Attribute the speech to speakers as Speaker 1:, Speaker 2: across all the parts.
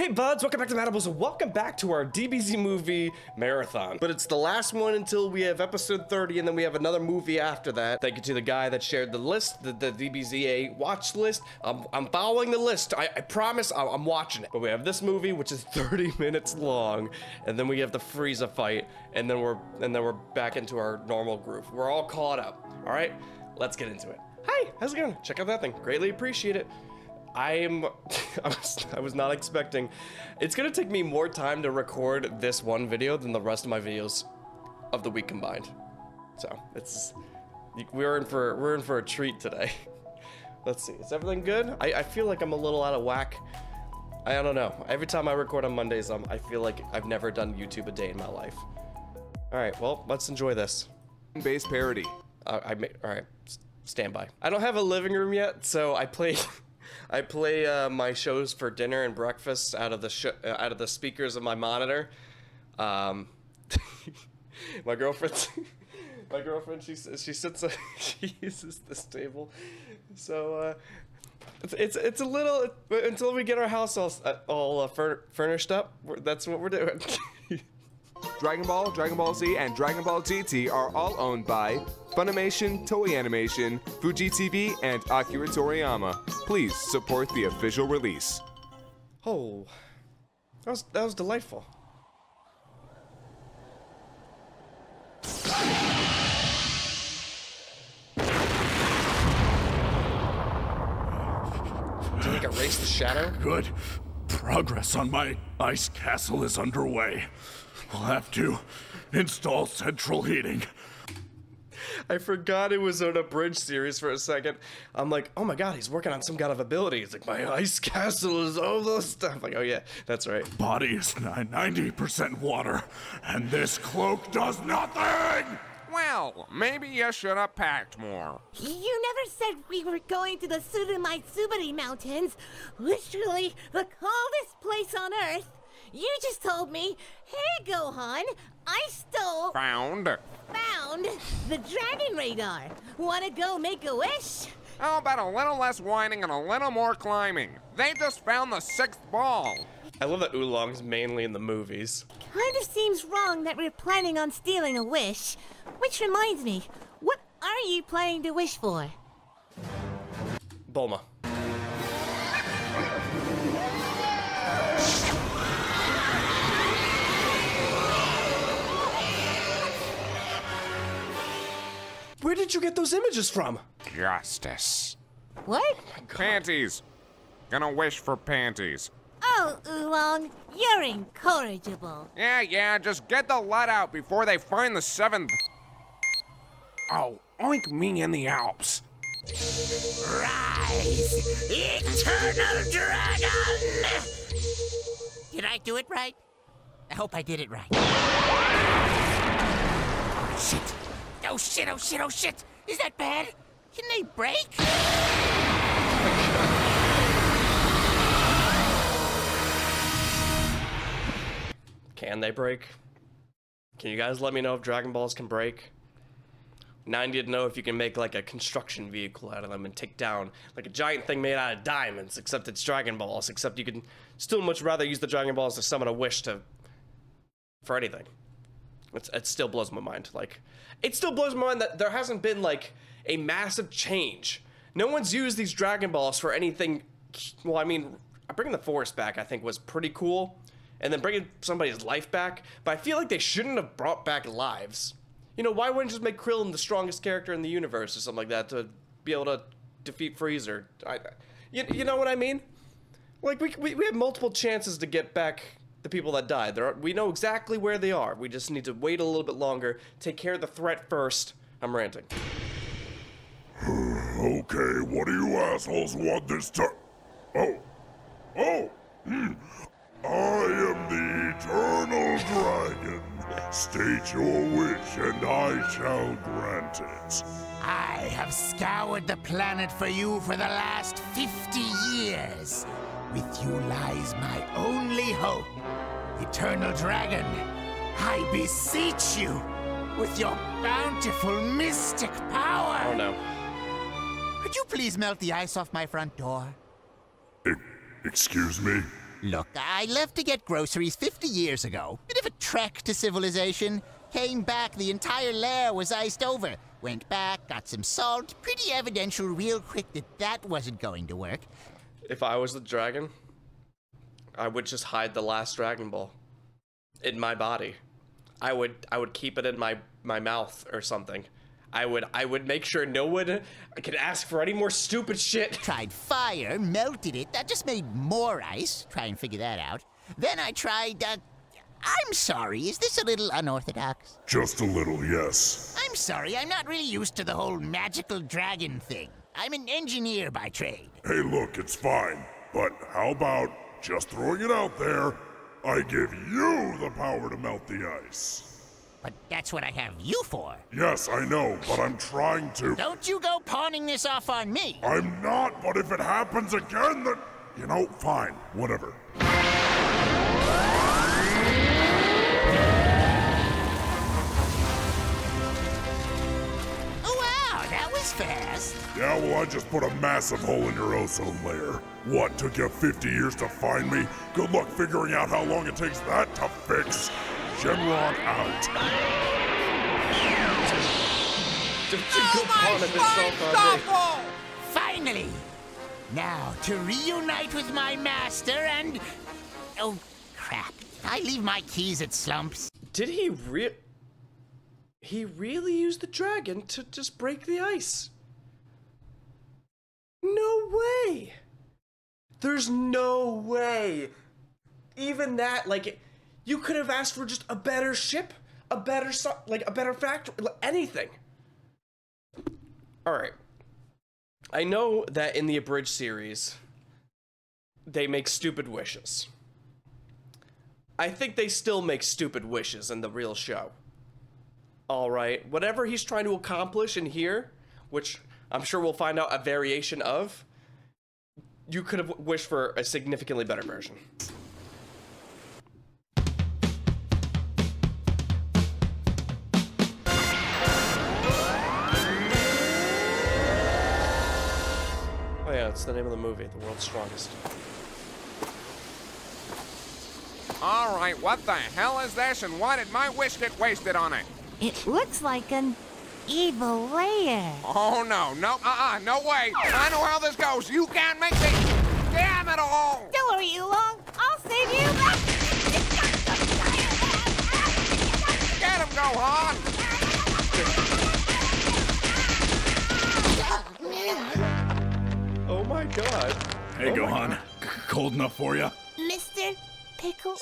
Speaker 1: Hey buds, welcome back to Mattables and welcome back to our DBZ movie marathon. But it's the last one until we have episode 30 and then we have another movie after that. Thank you to the guy that shared the list, the, the DBZA watch list. I'm, I'm following the list. I, I promise I, I'm watching it. But we have this movie, which is 30 minutes long, and then we have the Frieza fight, and then we're and then we're back into our normal groove. We're all caught up. All right, let's get into it. Hi, how's it going? Check out that thing. Greatly appreciate it. I am. I was, I was not expecting. It's gonna take me more time to record this one video than the rest of my videos of the week combined. So it's we're in for we're in for a treat today. Let's see. Is everything good? I, I feel like I'm a little out of whack. I, I don't know. Every time I record on Mondays, I'm, I feel like I've never done YouTube a day in my life. All right. Well, let's enjoy this.
Speaker 2: Base parody.
Speaker 1: Uh, I made, all right. Stand by. I don't have a living room yet, so I play. I play uh, my shows for dinner and breakfast out of the sh- uh, out of the speakers of my monitor. Um, my girlfriend, my girlfriend, she she sits, she uses this table, so uh, it's, it's it's a little until we get our house all uh, all uh, fur- furnished up. That's what we're doing.
Speaker 2: Dragon Ball, Dragon Ball Z, and Dragon Ball GT are all owned by Funimation, Toei Animation, Fuji TV, and Akira Toriyama. Please support the official release.
Speaker 1: oh, that was that was delightful. Do you erase the shadow?
Speaker 3: Good. Progress on my ice castle is underway. We'll have to install central heating.
Speaker 1: I forgot it was on a bridge series for a second. I'm like, oh my god, he's working on some kind of ability. He's like, my ice castle is all those stuff. Like, oh yeah, that's right.
Speaker 3: Body is 90% water, and this cloak does nothing!
Speaker 4: Well, maybe you should have packed more.
Speaker 5: You never said we were going to the Surumai Subari Mountains, literally the coldest place on Earth. You just told me, hey Gohan, I stole,
Speaker 4: Found.
Speaker 5: found the Dragon Radar. Wanna go make a wish?
Speaker 4: How about a little less whining and a little more climbing? They just found the sixth ball.
Speaker 1: I love that Oolong's mainly in the movies.
Speaker 5: Kind of seems wrong that we're planning on stealing a wish. Which reminds me, what are you planning to wish for?
Speaker 1: Bulma. Where did you get those images from?
Speaker 4: Justice.
Speaker 5: What?
Speaker 4: Oh panties. Gonna wish for panties.
Speaker 5: Oh, Oolong, you're incorrigible.
Speaker 4: Yeah, yeah, just get the let out before they find the seventh. Oh, oink me in the Alps.
Speaker 6: Rise, Eternal Dragon! Did I do it right? I hope I did it right. Shit. Oh shit, oh shit, oh shit! Is that bad? Can they break?
Speaker 1: Can they break? Can you guys let me know if Dragon Balls can break? Now I need to know if you can make like a construction vehicle out of them and take down like a giant thing made out of diamonds, except it's Dragon Balls, except you can still much rather use the Dragon Balls to summon a wish to for anything. It's, it still blows my mind. Like, it still blows my mind that there hasn't been like a massive change. No one's used these Dragon Balls for anything. Well, I mean, bringing the Force back, I think, was pretty cool, and then bringing somebody's life back. But I feel like they shouldn't have brought back lives. You know, why wouldn't just make Krillin the strongest character in the universe or something like that to be able to defeat Frieza? I, you, you know what I mean? Like we, we we have multiple chances to get back the people that died. There are, we know exactly where they are. We just need to wait a little bit longer. Take care of the threat first. I'm ranting.
Speaker 3: Okay, what do you assholes want this time? Oh. Oh. Hmm. I am the Eternal Dragon. State your wish, and I shall grant it.
Speaker 6: I have scoured the planet for you for the last 50 years. With you lies my only hope. Eternal Dragon, I beseech you, with your bountiful mystic power.
Speaker 1: Oh no.
Speaker 6: Could you please melt the ice off my front door?
Speaker 3: E- excuse me?
Speaker 6: Look, I left to get groceries 50 years ago. Bit of a trek to civilization. Came back, the entire lair was iced over. Went back, got some salt. Pretty evidential real quick that that wasn't going to work.
Speaker 1: If I was the dragon, I would just hide the last Dragon Ball in my body. I would I would keep it in my my mouth or something. I would I would make sure no one could ask for any more stupid shit.
Speaker 6: Tried fire, melted it. That just made more ice. Try and figure that out. Then I tried, uh, I'm sorry, is this a little unorthodox?
Speaker 3: Just a little, yes.
Speaker 6: I'm sorry, I'm not really used to the whole magical dragon thing. I'm an engineer by trade.
Speaker 3: Hey, look, it's fine. But how about just throwing it out there? I give you the power to melt the ice.
Speaker 6: But that's what I have you for.
Speaker 3: Yes, I know, but I'm trying to.
Speaker 6: Don't you go pawning this off on me.
Speaker 3: I'm not, but if it happens again, then. You know, fine, whatever.
Speaker 6: Fast.
Speaker 3: Yeah, well, I just put a massive hole in your ozone layer. What, took you 50 years to find me? Good luck figuring out how long it takes that to fix. Shenron out.
Speaker 4: Oh, my
Speaker 6: Finally! Now, to reunite with my master and. Oh, crap. Did I leave my keys at Slumps?
Speaker 1: Did he re He really used the dragon to just break the ice? No way. There's no way. Even that like you could have asked for just a better ship, a better like a better factory, anything. All right. I know that in the abridged series they make stupid wishes. I think they still make stupid wishes in the real show. All right, whatever he's trying to accomplish in here, which I'm sure we'll find out a variation of, you could have wished for a significantly better version. Oh yeah, it's the name of the movie, The World's Strongest.
Speaker 4: All right, what the hell is this, and why did my wish get wasted on it?
Speaker 5: It looks like an evil lair.
Speaker 4: Oh no, no, uh-uh, no way. I know how this goes. You can't make me. Damn it all!
Speaker 5: Don't worry, Oolong. I'll save you.
Speaker 4: Get him, Gohan!
Speaker 1: Oh my god.
Speaker 3: Hey,
Speaker 1: Oh
Speaker 3: Gohan. C- cold enough for you?
Speaker 5: Mr. Piccolo?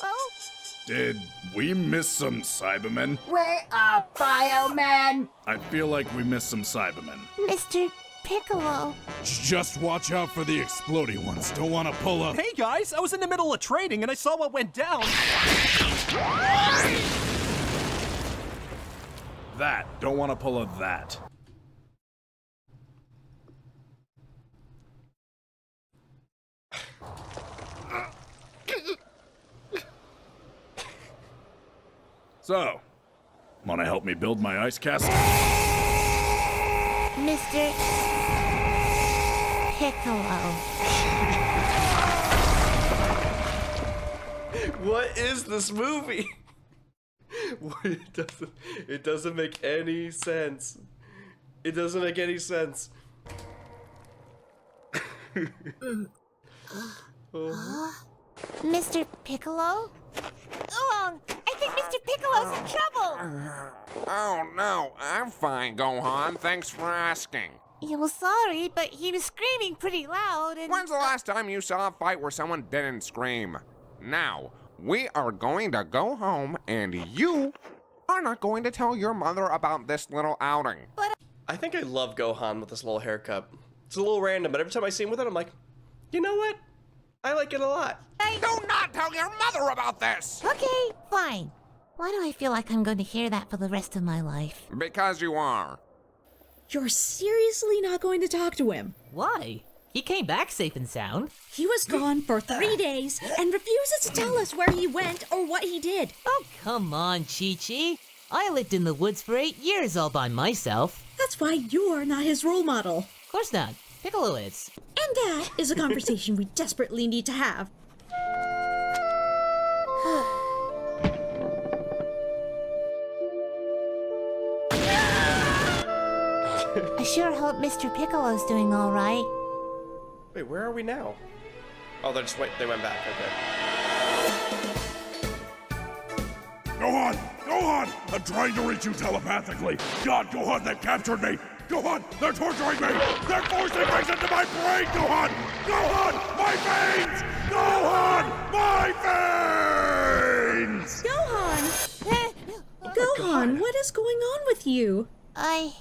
Speaker 3: Did we miss some Cybermen?
Speaker 7: We're a bioman.
Speaker 3: I feel like we missed some Cybermen.
Speaker 5: Mr. Piccolo.
Speaker 3: Just watch out for the exploding ones. Don't want to pull up.
Speaker 8: Hey guys, I was in the middle of trading and I saw what went down.
Speaker 3: That. Don't want to pull a that. So, want to help me build my ice castle?
Speaker 5: Mr. Piccolo.
Speaker 1: What is this movie? It doesn't it doesn't make any sense. It doesn't make any sense.
Speaker 5: Mr. Piccolo? Oolong, I think Mr. Piccolo's in trouble.
Speaker 4: Oh no, I'm fine, Gohan. Thanks for asking.
Speaker 5: Yeah, well, sorry, but he was screaming pretty loud and.
Speaker 4: When's the uh, last time you saw a fight where someone didn't scream? Now, we are going to go home, and you are not going to tell your mother about this little outing.
Speaker 1: But I think I love Gohan with this little haircut. It's a little random, but every time I see him with it, I'm like, you know what? I like it a lot.
Speaker 4: Do not tell your mother about this!
Speaker 5: Okay, fine. Why do I feel like I'm going to hear that for the rest of my life?
Speaker 4: Because you are.
Speaker 9: You're seriously not going to talk to him?
Speaker 10: Why? He came back safe and sound.
Speaker 9: He was gone for three days and refuses to tell us where he went or what he did.
Speaker 10: Oh, come on, Chi Chi. I lived in the woods for eight years all by myself.
Speaker 9: That's why you're not his role model.
Speaker 10: Of course not. Piccolo is.
Speaker 9: And that is a conversation we desperately need to have.
Speaker 5: I sure hope Mr. Piccolo's doing all right.
Speaker 1: Wait, where are we now? Oh, they just wait. They went back. Okay.
Speaker 3: Gohan, Gohan! I'm trying to reach you telepathically. God, Gohan, they captured me. Gohan, they're torturing me! They're forcing things into my brain, Gohan! Gohan, my veins! Gohan, my veins!
Speaker 9: Gohan! Eh, oh, Gohan, what is going on with you?
Speaker 5: I.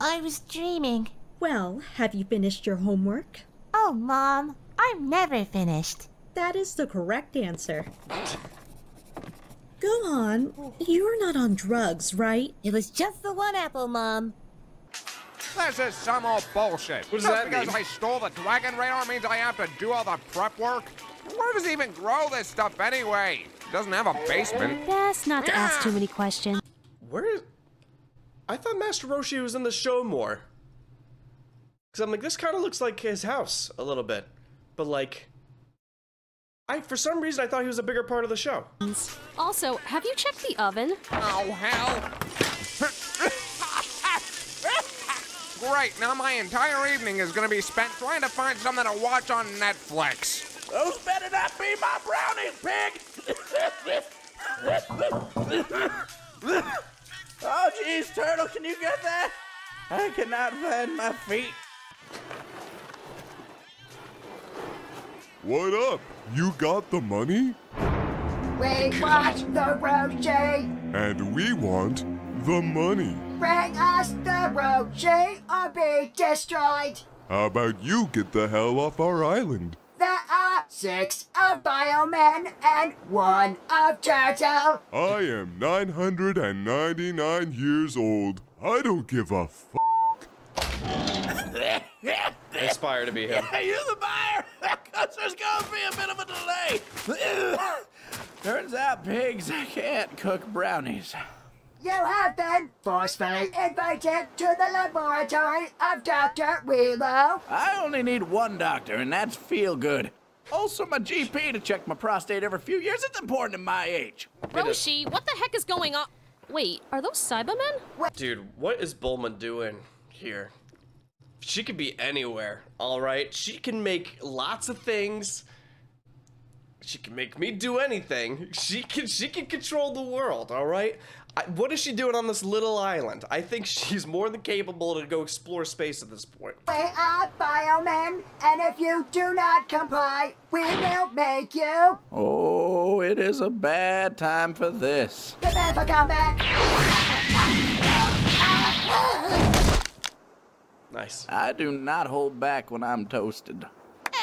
Speaker 5: I was dreaming.
Speaker 9: Well, have you finished your homework?
Speaker 5: Oh, Mom, I'm never finished.
Speaker 9: That is the correct answer. Gohan, you're not on drugs, right?
Speaker 5: It was just the one apple, Mom.
Speaker 4: This is some old bullshit.
Speaker 1: What does
Speaker 4: Just
Speaker 1: that
Speaker 4: because
Speaker 1: mean?
Speaker 4: I stole the Dragon Radar means I have to do all the prep work? Where does he even grow this stuff anyway? Doesn't have a basement.
Speaker 11: Best not to ask too many questions.
Speaker 1: Where is? I thought Master Roshi was in the show more. Cause I'm like, this kind of looks like his house a little bit, but like, I for some reason I thought he was a bigger part of the show.
Speaker 11: Also, have you checked the oven?
Speaker 4: Oh, hell. Great, now my entire evening is gonna be spent trying to find something to watch on Netflix.
Speaker 7: Those better not be my brownies, pig! oh, jeez, Turtle, can you get that? I cannot find my feet.
Speaker 3: What up? You got the money?
Speaker 12: We want the Roshi!
Speaker 3: And we want the money.
Speaker 12: Bring us the Roshi or be destroyed!
Speaker 3: How about you get the hell off our island?
Speaker 12: There are six of Bioman and one of Turtle!
Speaker 3: I am 999 years old. I don't give a f.
Speaker 1: I aspire to be him.
Speaker 7: Are you the buyer? Because there's going to be a bit of a delay. Turns out pigs can't cook brownies.
Speaker 12: You have been forcefully invited to the laboratory of Dr. Wheelo.
Speaker 7: I only need one doctor, and that's feel good. Also, my GP to check my prostate every few years. It's important at my age.
Speaker 11: Roshi, what the heck is going on? Wait, are those Cybermen?
Speaker 1: Dude, what is Bulma doing here? She could be anywhere, all right? She can make lots of things. She can make me do anything. She can she can control the world, all right? I, what is she doing on this little island? I think she's more than capable to go explore space at this point.
Speaker 12: We are Biomen, and if you do not comply, we will make you
Speaker 7: Oh, it is a bad time for this.
Speaker 12: prepare for combat.
Speaker 1: Nice.
Speaker 7: I do not hold back when I'm toasted.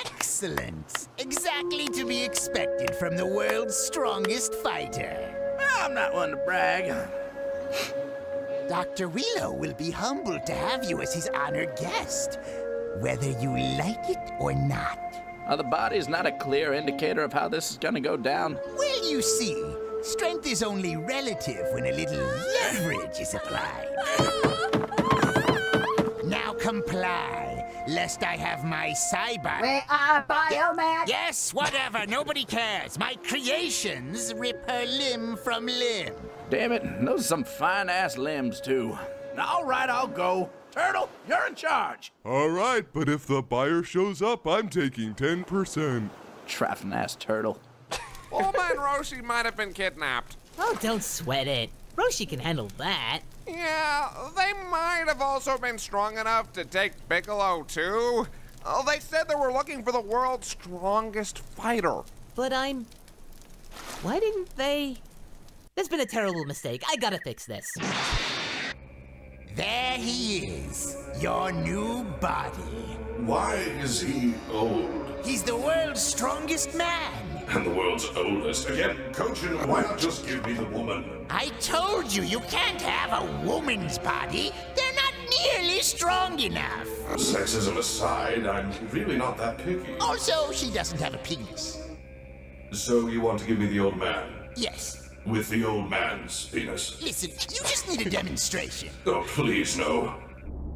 Speaker 6: Excellent. Exactly to be expected from the world's strongest fighter.
Speaker 7: I'm not one to brag.
Speaker 6: Dr. Wheelo will be humbled to have you as his honored guest, whether you like it or not.
Speaker 7: Uh, the body's not a clear indicator of how this is gonna go down.
Speaker 6: Well, you see, strength is only relative when a little leverage is applied. Now comply, lest I have my cyber.
Speaker 12: We are Bioman.
Speaker 6: Yes, whatever, nobody cares. My creations rip her limb from limb.
Speaker 7: Damn it, those are some fine ass limbs, too. All right, I'll go. Turtle, you're in charge.
Speaker 3: All right, but if the buyer shows up, I'm taking 10%.
Speaker 7: Trapping ass turtle.
Speaker 4: Bulma and Roshi might have been kidnapped.
Speaker 10: Oh, don't sweat it. Roshi can handle that.
Speaker 4: Yeah, they might have also been strong enough to take Piccolo too. Oh, they said they were looking for the world's strongest fighter.
Speaker 10: But I'm. Why didn't they? There's been a terrible mistake. I gotta fix this.
Speaker 6: There he is, your new body.
Speaker 3: Why is he old?
Speaker 6: He's the world's strongest man.
Speaker 3: And the world's oldest. Again, Kochin, why not just give me the woman?
Speaker 6: I told you, you can't have a woman's body. They're not nearly strong enough.
Speaker 3: Uh, sexism aside, I'm really not that picky.
Speaker 6: Also, she doesn't have a penis.
Speaker 3: So you want to give me the old man?
Speaker 6: Yes.
Speaker 3: With the old man's penis?
Speaker 6: Listen, you just need a demonstration.
Speaker 3: Oh, please, no.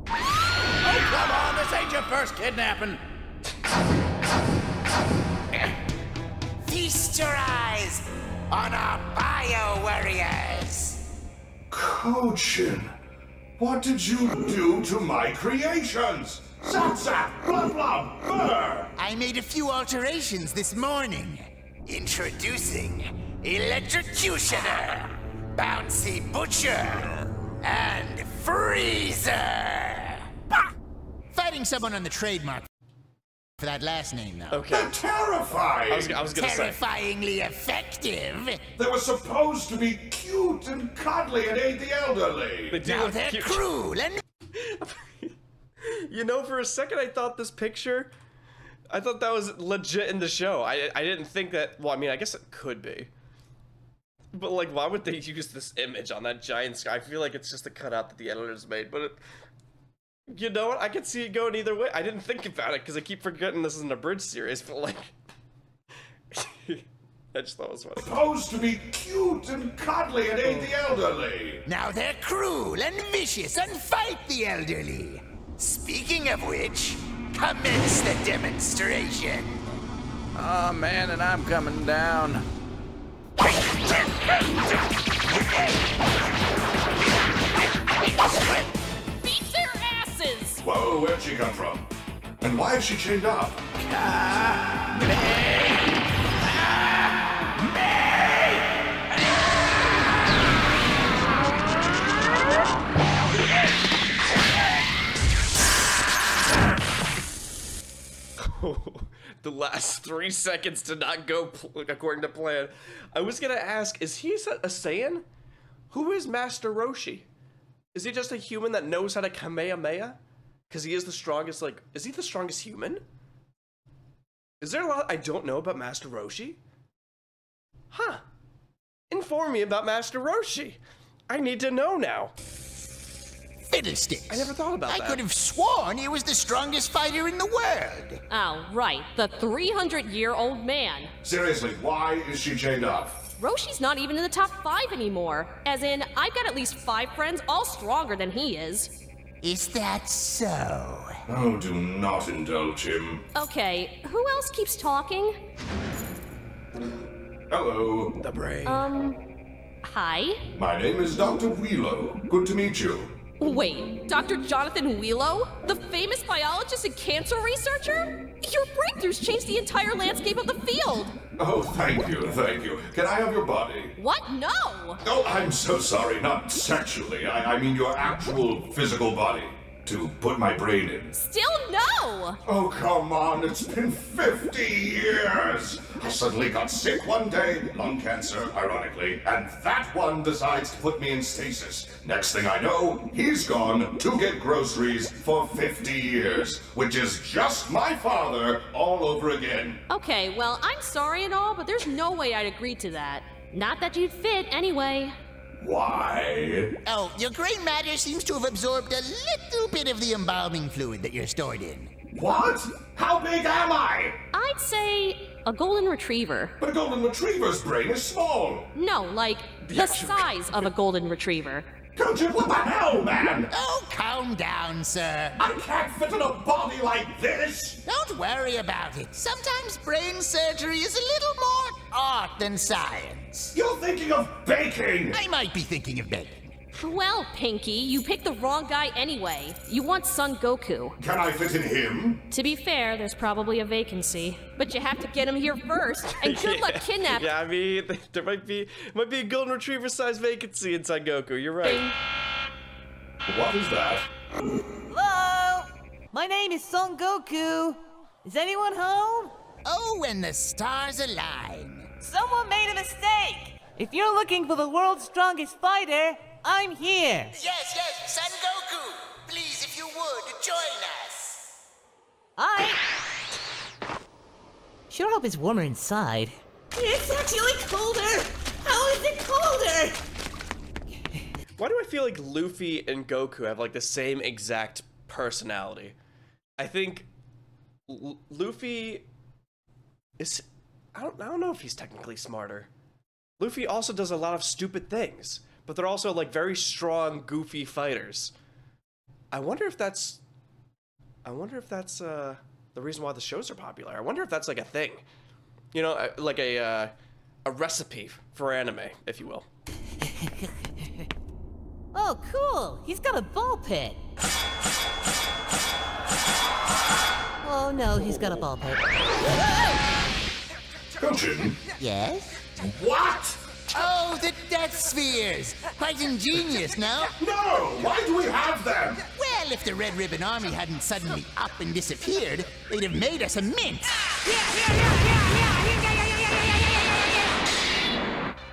Speaker 7: Oh, come on, this ain't your first kidnapping.
Speaker 6: Feast your eyes on our bio warriors.
Speaker 3: Kochin, What did you do to my creations? Zap zap, blub blub, burr!
Speaker 6: I made a few alterations this morning. Introducing Electrocutioner, Bouncy Butcher, and Freezer! Bah! Fighting someone on the trademark for that last name, though.
Speaker 1: Okay.
Speaker 3: Terrifying!
Speaker 1: I was, I was gonna say.
Speaker 6: Terrifyingly effective.
Speaker 3: They were supposed to be cute and cuddly and aid the elderly.
Speaker 1: They do
Speaker 6: Now
Speaker 1: look
Speaker 6: they're
Speaker 1: cute.
Speaker 6: cruel and
Speaker 1: You know, for a second I thought this picture, I thought that was legit in the show. I I didn't think that. Well, I mean, I guess it could be. But like, why would they use this image on that giant sky? I feel like it's just a cutout that the editors made. But it, you know what? I could see it going either way. I didn't think about it because I keep forgetting this is an abridged series. But like, I just thought it was funny.
Speaker 3: Supposed to be cute and cuddly and aid the elderly.
Speaker 6: now they're cruel and vicious and fight the elderly. Speaking of which, commence the demonstration.
Speaker 7: Oh man, and I'm coming down.
Speaker 3: Whoa, where'd she come from? And why is she chained up?
Speaker 1: the last three seconds did not go according to plan. I was gonna ask, is he a a Saiyan? Who is Master Roshi? Is he just a human that knows how to Kamehameha? Because he is the strongest, like, is he the strongest human? Is there a lot I don't know about Master Roshi? Huh. Inform me about Master Roshi. I need to know now.
Speaker 6: Fiddlesticks.
Speaker 1: I never thought about
Speaker 6: I
Speaker 1: that.
Speaker 6: I could have sworn he was the strongest fighter in the world.
Speaker 11: Oh, right. The 300 year old man.
Speaker 3: Seriously, why is she chained up?
Speaker 11: Roshi's not even in the top five anymore. As in, I've got at least five friends, all stronger than he is.
Speaker 6: Is that so?
Speaker 3: Oh, do not indulge him.
Speaker 11: Okay, who else keeps talking?
Speaker 3: Hello.
Speaker 1: The brain.
Speaker 11: Um, hi?
Speaker 3: My name is Dr. Wheelo. Good to meet you.
Speaker 11: Wait, Dr. Jonathan Wheelo? The famous biologist and cancer researcher? Your breakthroughs changed the entire landscape of the field!
Speaker 3: Oh, thank you, thank you. Can I have your body?
Speaker 11: What? No!
Speaker 3: Oh, I'm so sorry. Not sexually. I, I mean your actual physical body. To put my brain in.
Speaker 11: Still no!
Speaker 3: Oh, come on. It's been 50 years. I suddenly got sick one day, lung cancer, ironically, and that one decides to put me in stasis. Next thing I know, he's gone to get groceries for 50 years, which is just my father all over again.
Speaker 11: Okay, well, I'm sorry and all, but there's no way I'd agree to that. Not that you'd fit, anyway.
Speaker 3: Why?
Speaker 6: Oh, your gray matter seems to have absorbed a little bit of the embalming fluid that you're stored in.
Speaker 3: What? How big am I?
Speaker 11: I'd say a golden retriever.
Speaker 3: But a golden retriever's brain is small.
Speaker 11: No, like the size of a golden retriever.
Speaker 3: Kochin, what the hell, man?
Speaker 6: Oh, calm down, sir.
Speaker 3: I can't fit in a body like this.
Speaker 6: Don't worry about it. Sometimes brain surgery is a little more art than science.
Speaker 3: You're thinking of baking.
Speaker 6: I might be thinking of baking.
Speaker 11: Well, Pinky, you picked the wrong guy anyway. You want Son Goku.
Speaker 3: Can I fit in him?
Speaker 11: To be fair, there's probably a vacancy. But you have to get him here first. And good luck kidnapping.
Speaker 1: Yeah, I mean, there might be might be a golden retriever sized vacancy inside Goku. You're right.
Speaker 3: What is that?
Speaker 10: Hello? My name is Son Goku. Is anyone home?
Speaker 6: Oh, when the stars align.
Speaker 10: Someone made a mistake. If you're looking for the world's strongest fighter, I'm here.
Speaker 6: Yes, yes, Son Goku. Please, if you would, join us.
Speaker 10: I. Sure hope it's warmer inside.
Speaker 5: It's actually colder! How is it colder?
Speaker 1: Why do I feel like Luffy and Goku have like the same exact personality? I think L- Luffy is I don't I don't know if he's technically smarter. Luffy also does a lot of stupid things, but they're also like very strong, goofy fighters. I wonder if that's I wonder if that's uh the reason why the shows are popular. I wonder if that's like a thing. You know, uh, like a uh, a recipe for anime, if you will.
Speaker 10: Oh, cool. He's got a ball pit. Oh no, he's got a ball pit.
Speaker 3: Kochin?
Speaker 6: Yes?
Speaker 3: What?
Speaker 6: Oh, the death spheres! Quite ingenious, no?
Speaker 3: No! Why do we have them?
Speaker 6: Well, if the Red Ribbon Army hadn't suddenly up and disappeared, they'd have made us a mint.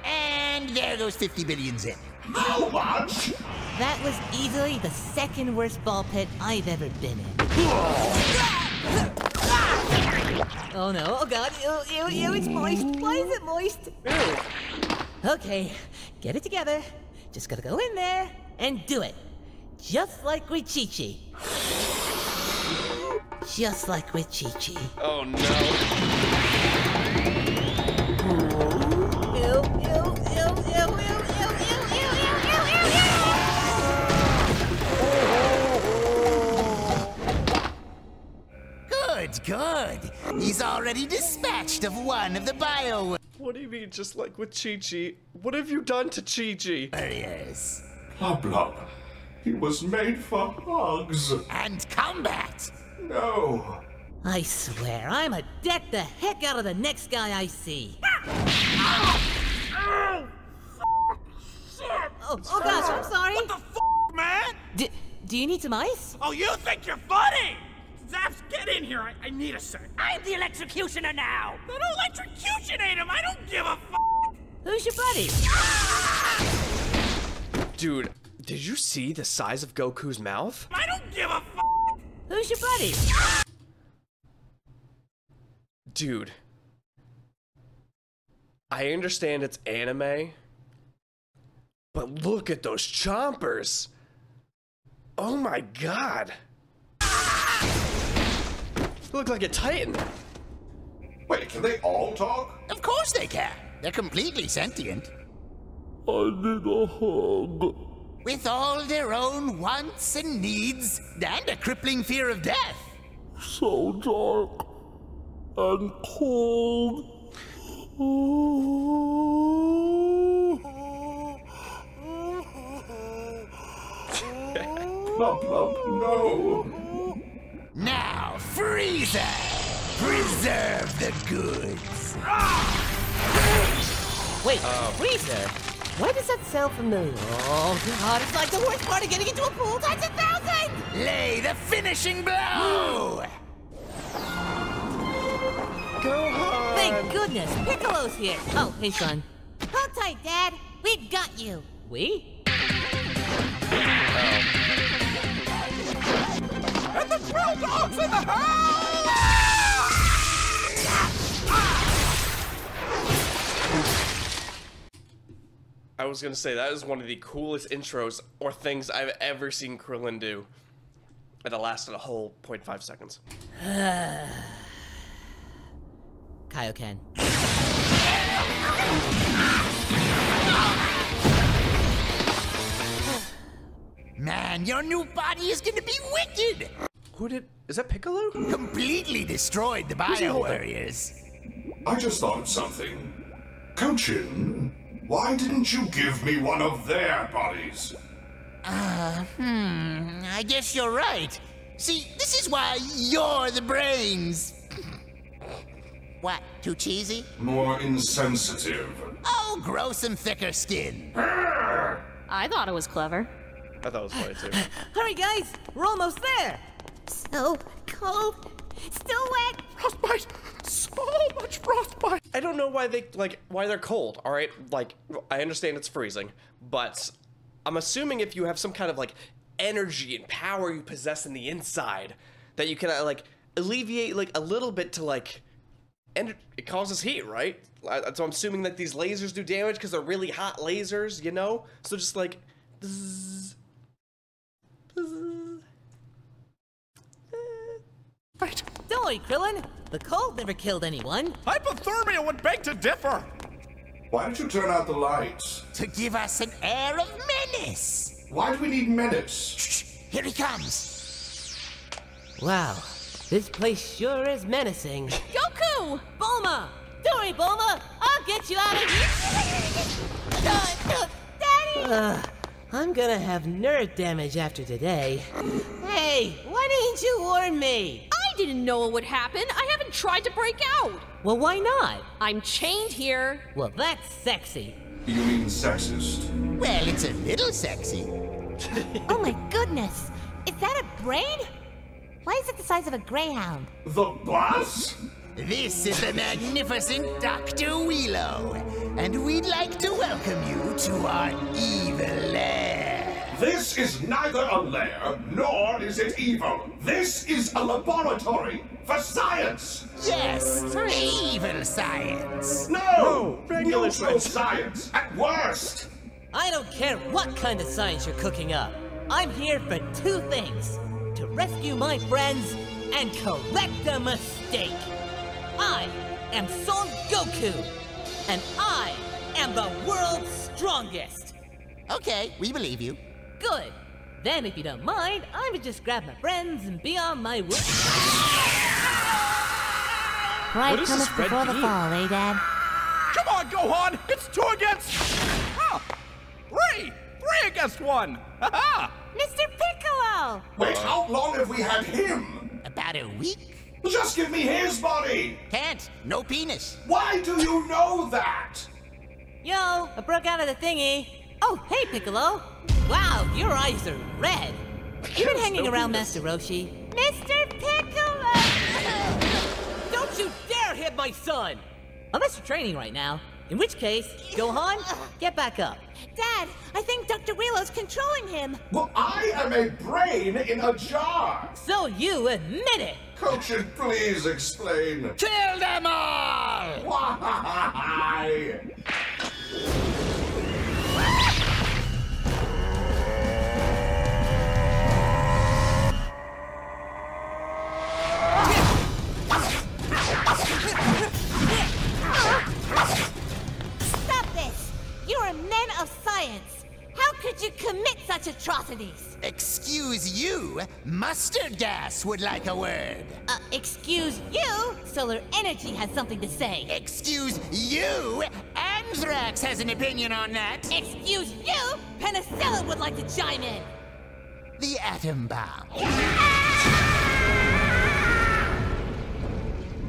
Speaker 6: And there goes 50 billions in.
Speaker 3: How much?
Speaker 10: That was easily the second worst ball pit I've ever been in. Oh no, oh god, ew, ew, ew, it's moist. Why is it moist? Okay, get it together. Just gotta go in there and do it. Just like with Chi Chi. Just like with Chi Chi.
Speaker 1: Oh no.
Speaker 6: Good, good. He's already dispatched of one of the bio...
Speaker 1: What do you mean, just like with Chi Chi? What have you done to Chi Chi?
Speaker 6: warriors.
Speaker 3: Blub Blub. He was made for hugs.
Speaker 6: And combat!
Speaker 3: No.
Speaker 10: I swear, I'ma deck the heck out of the next guy I see. Oh, oh gosh, I'm sorry.
Speaker 13: What the f, man?
Speaker 10: D- do you need some ice?
Speaker 13: Oh, you think you're funny? Zaps, get in here. I, I need a sec. I'm the electrocutioner now. Then electrocutionate him. I don't give a f.
Speaker 10: Who's your buddy?
Speaker 1: Dude, did you see the size of Goku's mouth?
Speaker 13: I don't give a f.
Speaker 10: Who's your buddy?
Speaker 1: Dude. I understand it's anime, but look at those chompers. Oh my god. You look like a titan.
Speaker 3: Wait, can they all talk?
Speaker 6: Of course they can. They're completely sentient.
Speaker 3: I need a hug.
Speaker 6: With all their own wants and needs, and a crippling fear of death.
Speaker 3: So dark and cold. Blub Blub, no.
Speaker 6: Now, Frieza! Preserve the goods.
Speaker 10: Wait, Freezer? Why does that sound familiar? Oh god, it's like the worst part of getting into a pool times a thousand!
Speaker 6: Lay the finishing blow!
Speaker 1: Go Gohan!
Speaker 10: Thank goodness, Piccolo's here. Oh, hey son.
Speaker 5: Hold tight, Dad. We've got you.
Speaker 10: We?
Speaker 13: And the drill dog's in the house.
Speaker 1: I was gonna say that is one of the coolest intros or things I've ever seen Krillin do. And it lasted a whole 0.5 seconds.
Speaker 10: Kaioken.
Speaker 6: Man, your new body is gonna be wicked!
Speaker 1: Who did? Is that Piccolo?
Speaker 6: Completely destroyed the
Speaker 1: Who's
Speaker 6: Bio
Speaker 1: holding?
Speaker 6: Warriors.
Speaker 3: I just thought of something. Kochin, why didn't you give me one of their bodies?
Speaker 6: Uh, hmm, I guess you're right. See, this is why you're the brains. What, too cheesy?
Speaker 3: More insensitive.
Speaker 6: Oh, grow some thicker skin.
Speaker 11: I thought it was clever.
Speaker 1: I thought it was funny too.
Speaker 10: Hurry, guys! We're almost there!
Speaker 5: So cold. Still wet.
Speaker 13: Frostbite. So much frostbite.
Speaker 1: I don't know why they like why they're cold. All right, like I understand it's freezing, but I'm assuming if you have some kind of like energy and power you possess in the inside, that you can uh, like alleviate like a little bit to like, and it causes heat, right? I- So I'm assuming that these lasers do damage because they're really hot lasers, you know. So just like, bzzz, bzzz.
Speaker 13: Right.
Speaker 10: Don't worry, Krillin. The cold never killed anyone.
Speaker 13: Hypothermia would beg to differ.
Speaker 3: Why don't you turn out the lights?
Speaker 6: To give us an air of menace.
Speaker 3: Why do we need menace?
Speaker 6: Shh, here he comes.
Speaker 10: Wow, this place sure is menacing.
Speaker 11: Goku!
Speaker 10: Bulma! Don't worry, Bulma! I'll get you out of here!
Speaker 5: Uh, uh, Daddy.
Speaker 10: Ugh. I'm gonna have nerve damage after today. Hey, why didn't you warn me?
Speaker 11: I didn't know it would happen. I haven't tried to break out.
Speaker 10: Well, why not?
Speaker 11: I'm chained here.
Speaker 10: Well, that's sexy.
Speaker 3: You mean sexist?
Speaker 6: Well, it's a little sexy.
Speaker 5: oh my goodness! Is that a brain? Why is it the size of a greyhound?
Speaker 3: The boss?
Speaker 6: This is the magnificent Dr. Wheelo, and we'd like to welcome you to our evil lair.
Speaker 3: This is neither a lair, nor is it evil. This is a laboratory for science.
Speaker 6: Yes, evil science.
Speaker 3: No,
Speaker 1: regular
Speaker 3: neutral
Speaker 1: science.
Speaker 3: science at worst.
Speaker 10: I don't care what kind of science you're cooking up. I'm here for two things to rescue my friends and correct a mistake. I am Son Goku, and I am the world's strongest.
Speaker 6: Okay, we believe you.
Speaker 10: Good. Then, if you don't mind, I would just grab my friends and be on my way.
Speaker 5: Pride
Speaker 1: What is
Speaker 5: cometh
Speaker 1: this red
Speaker 5: before the fall, eh, Dad?
Speaker 13: Come on, Gohan! It's two against. Ah, three! Three against one! Ha ha!
Speaker 5: Mr. Piccolo!
Speaker 3: Wait, how long have we had him?
Speaker 6: About a week?
Speaker 3: Just give me his body.
Speaker 6: Can't. No penis.
Speaker 3: Why do you know that?
Speaker 10: Yo, I broke out of the thingy. Oh, hey, Piccolo. Wow, your eyes are red. You've been hanging around Master Roshi.
Speaker 5: Mr. Piccolo!
Speaker 10: Don't you dare hit my son! Unless you're training right now. In which case, Gohan, get back up.
Speaker 5: Dad, I think Dr. Wheelo's controlling him.
Speaker 3: Well, I am a brain in a jar.
Speaker 10: So you admit it!
Speaker 3: Coach, please explain.
Speaker 6: Kill them all!
Speaker 3: Why?
Speaker 5: You're a man of science. How could you commit such atrocities?
Speaker 6: Excuse you, mustard gas would like a word.
Speaker 5: Uh, excuse you? Solar Energy has something to say.
Speaker 6: Excuse you, Anthrax has an opinion on that.
Speaker 5: Excuse you? Penicillin would like to chime in.
Speaker 6: The atom bomb.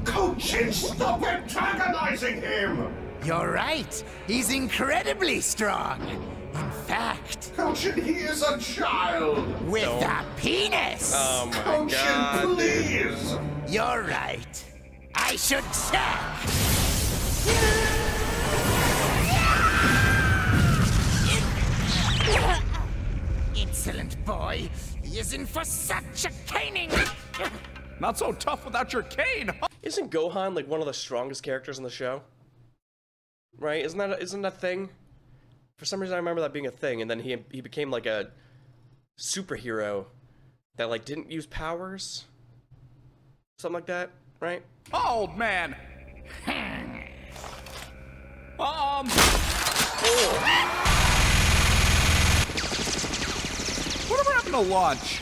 Speaker 3: Coach, stop antagonizing him.
Speaker 6: You're right. He's incredibly strong. In fact,
Speaker 3: Coach, he is a child.
Speaker 6: with a penis.
Speaker 1: Oh my
Speaker 3: Coach,
Speaker 1: god.
Speaker 3: please.
Speaker 6: You're right. I should check. Insolent boy. He is in for such a caning.
Speaker 13: Not so tough without your cane, huh?
Speaker 1: Isn't Gohan like one of the strongest characters in the show? Right? Isn't that a, isn't that a thing? For some reason, I remember that being a thing, and then he he became like a superhero that like didn't use powers, something like that, right?
Speaker 13: Old man. Um. Whatever happened to lunch?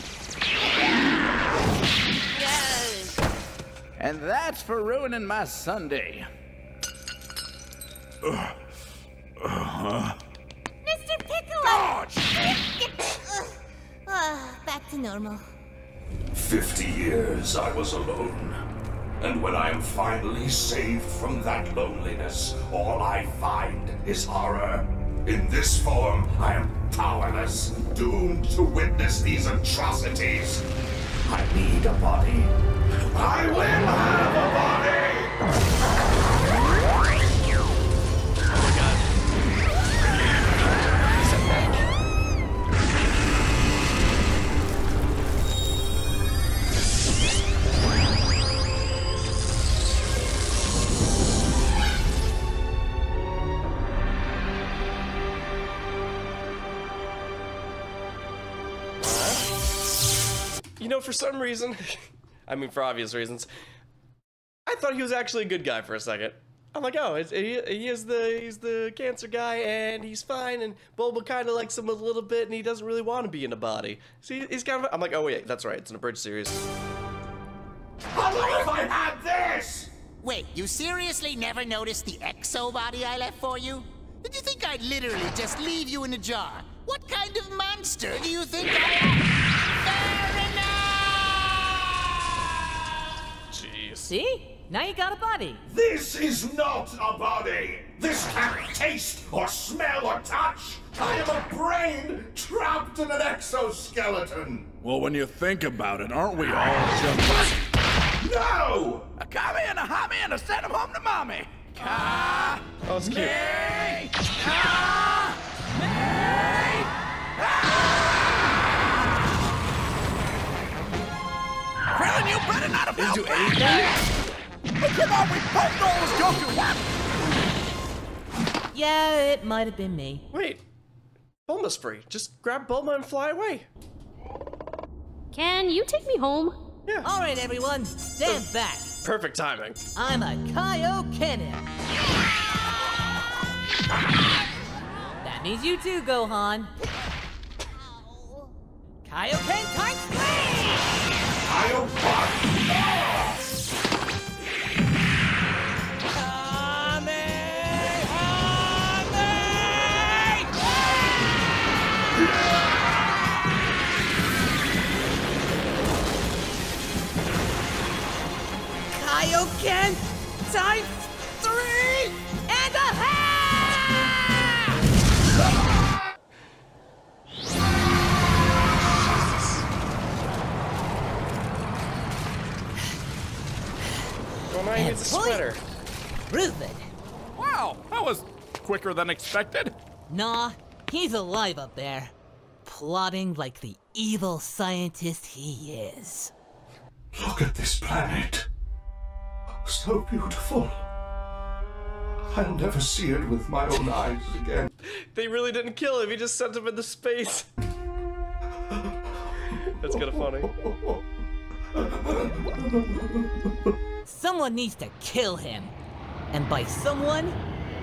Speaker 13: Yes. And that's for ruining my Sunday.
Speaker 5: Mr. Piccolo! Uh, back to normal.
Speaker 3: Fifty years I was alone. And when I am finally saved from that loneliness, all I find is horror. In this form, I am powerless, doomed to witness these atrocities. I need a body. I will have a body!
Speaker 1: Know, for some reason, I mean, for obvious reasons, I thought he was actually a good guy for a second. I'm like, oh, it's, he, he is the he's the cancer guy, and he's fine, and Bulma kind of likes him a little bit, and he doesn't really want to be in a body. See, he's kind of. I'm like, oh wait, that's right, it's an abridged series.
Speaker 3: How long have I had this?
Speaker 6: Wait, you seriously never noticed the exo body I left for you? Did you think I'd literally just leave you in a jar? What kind of monster do you think I am?
Speaker 1: Jeez.
Speaker 10: See? Now you got a body.
Speaker 3: This is not a body! This can't taste or smell or touch! I am a brain trapped in an exoskeleton!
Speaker 7: Well, when you think about it, aren't we all just.
Speaker 3: No!
Speaker 7: A come in, a hot man, a send him home to mommy. Ka.
Speaker 1: That was cute.
Speaker 7: Me. Ka. Me. Ah! Krillin, you better not have
Speaker 1: Didn't do anything?
Speaker 7: me. Come on, we both know it was Goku.
Speaker 10: Yeah, it might have been me.
Speaker 1: Wait. Bulma's free. Just grab Bulma and fly away.
Speaker 11: Can you take me home?
Speaker 1: Yeah.
Speaker 10: All right, everyone, stand back.
Speaker 1: Perfect timing.
Speaker 10: I'm a Kaiokenin. That means you too, Gohan. Kaioken times three! Time
Speaker 1: Well, now he needs a
Speaker 10: boy-
Speaker 1: sweater.
Speaker 10: Prove it.
Speaker 7: Wow, that was quicker than expected.
Speaker 10: Nah, he's alive up there. Plotting like the evil scientist he is.
Speaker 3: Look at this planet. So beautiful. I'll never see it with my own eyes again.
Speaker 1: They really didn't kill him. He just sent him into space. That's kind of funny.
Speaker 10: Someone needs to kill him. And by someone,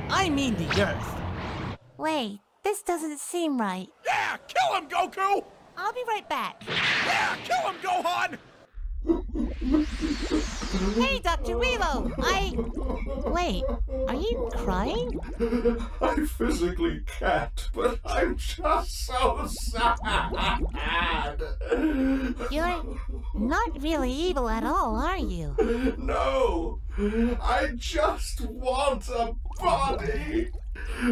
Speaker 10: I mean the Earth.
Speaker 5: Wait, this doesn't seem right.
Speaker 7: Yeah, kill him, Goku.
Speaker 5: I'll be right back.
Speaker 7: Yeah, kill him, Gohan.
Speaker 5: Hey, Dr. Wheelo! I. Wait, are you crying?
Speaker 3: I physically can't, but I'm just so sad.
Speaker 5: You're not really evil at all, are you?
Speaker 3: No, I just want a body.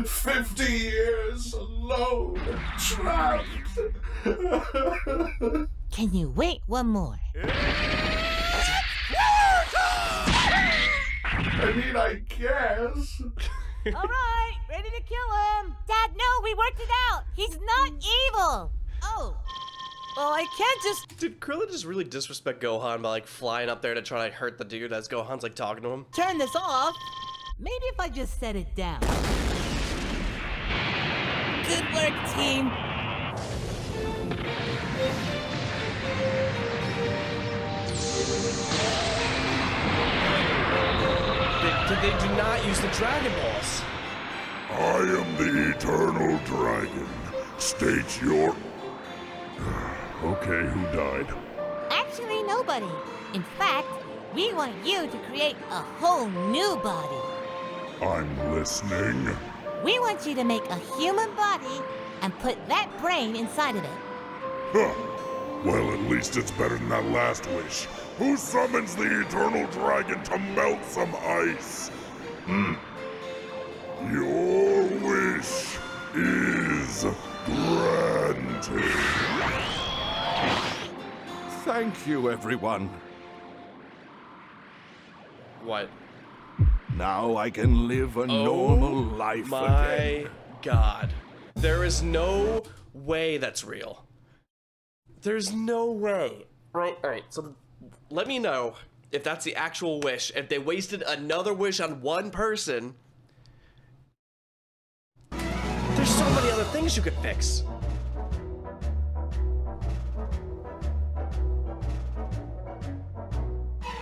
Speaker 3: Fifty years alone, trapped.
Speaker 5: Can you wait one more?
Speaker 3: I mean, I guess.
Speaker 10: All right, ready to kill him.
Speaker 5: Dad, no, we worked it out. He's not evil.
Speaker 10: Oh. Well, I can't just
Speaker 1: Did Krillin just really disrespect Gohan by like flying up there to try to hurt the dude as Gohan's like talking to him?
Speaker 10: turn this off. Maybe if I just set it down. Good work, team.
Speaker 1: They, did they do not use the Dragon Balls?
Speaker 3: I am the Eternal Dragon. State your. okay, who died?
Speaker 5: Actually, nobody. In fact, we want you to create a whole new body.
Speaker 3: I'm listening.
Speaker 5: We want you to make a human body and put that brain inside of it.
Speaker 3: Huh. Well, at least it's better than that last wish. Who summons the Eternal Dragon to melt some ice? Hmm. Your wish is granted.
Speaker 14: Thank you, everyone.
Speaker 1: What?
Speaker 14: Now I can live a normal life
Speaker 1: Oh My
Speaker 14: again.
Speaker 1: God. There is no way that's real. There's no way. Right, alright, so let me know if that's the actual wish. If they wasted another wish on one person. There's so many other things you could fix.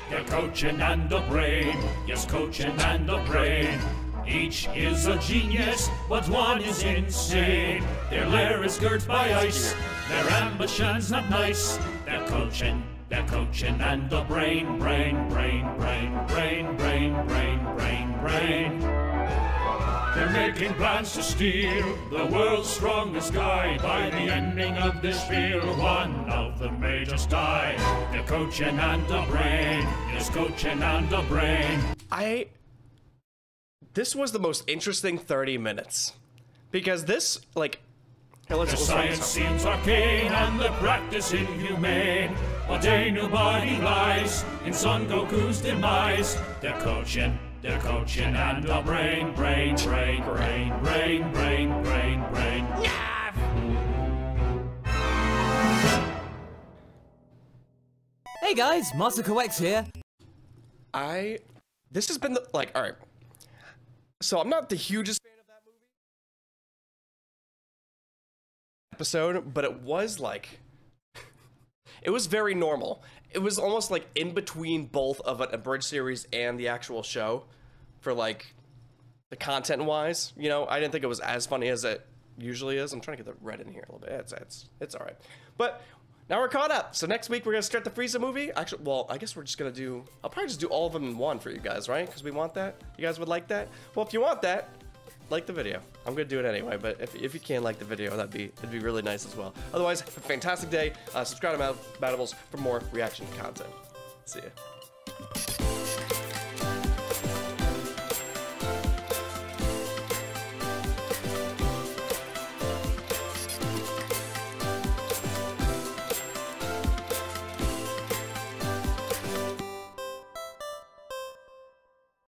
Speaker 15: They're Kochin and a brain, yes, Kochin and a brain. Each is a genius, but one is insane. Their lair is girt by ice, their ambition's not nice. They're Kochin, they're Kochin and the brain, brain, brain, brain, brain, brain, brain, brain, brain. They're making plans to steal the world's strongest guy. By the ending of this field, one of them may just die. They're Kochin and the brain. Yes, Kochin and the brain.
Speaker 1: I. This was the most interesting 30 minutes. Because this, like.
Speaker 15: The science seems arcane and the practice inhumane. A day nobody lies in Son Goku's demise. They're Kochin, they're Kochin and a brain, brain, brain, brain, brain, brain, brain, brain.
Speaker 10: Hey guys, MasakoX here.
Speaker 1: I. This has been the. Like, alright. So I'm not the hugest fan of that movie episode, but it was like. It was very normal. It was almost like in between both of Abridged series and the actual show for like the content wise. You know, I didn't think it was as funny as it usually is. I'm trying to get the red in here a little bit. It's it's it's all right. But now we're caught up. So next week we're gonna start the Frieza movie. Actually, well, I guess we're just gonna do. I'll probably just do all of them in one for you guys, right? Because we want that. You guys would like that. Well, if you want that, like the video. I'm gonna do it anyway. But if, if you can like the video, that'd be it'd be really nice as well. Otherwise, have a fantastic day. Uh, subscribe to Mad- Mattables for more reaction content. See ya.